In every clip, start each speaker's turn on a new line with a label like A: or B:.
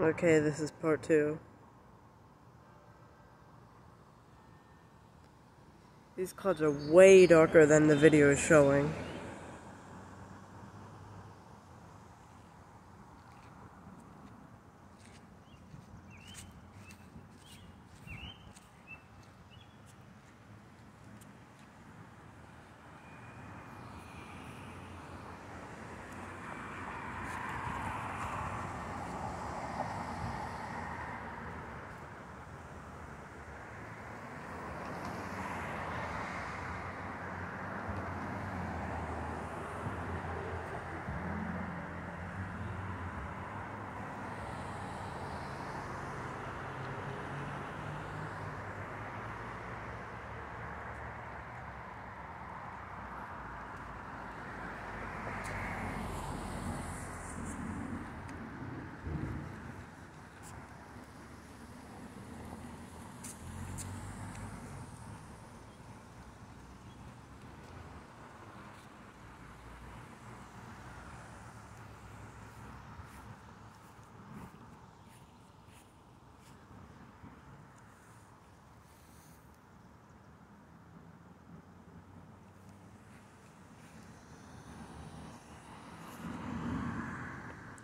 A: Okay, this is part two. These clouds are way darker than the video is showing.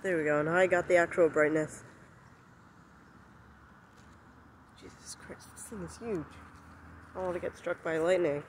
A: There we go, and I got the actual brightness. Jesus Christ, this thing is huge. I want to get struck by lightning.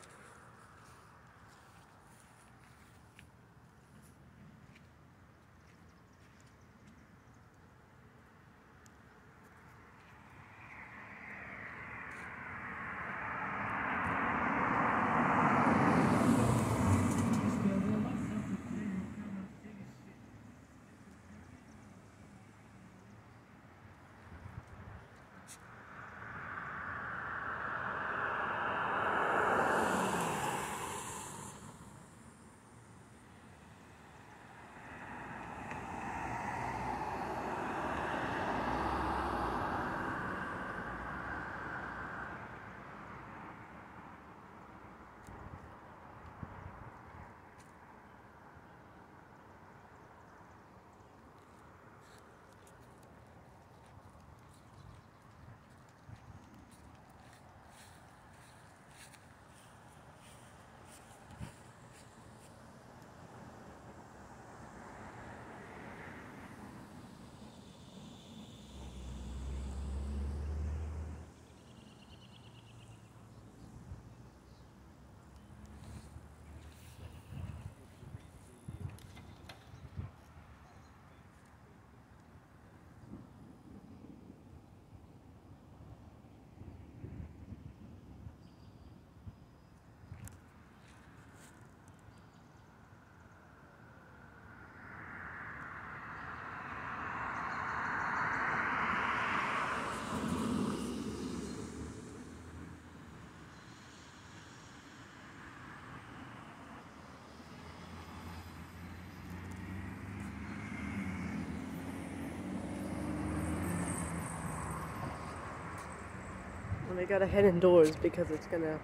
A: I gotta head indoors because it's gonna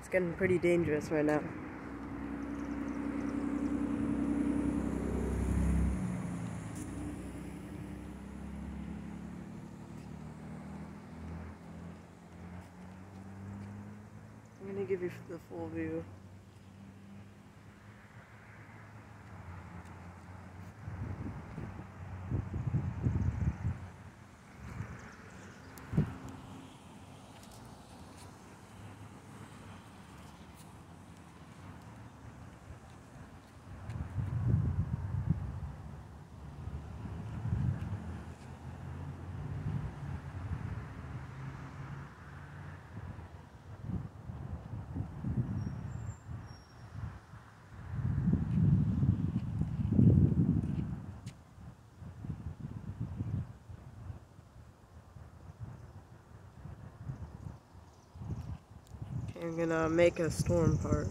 A: it's getting pretty dangerous right now. I'm gonna give you the full view. I'm gonna uh, make a storm part.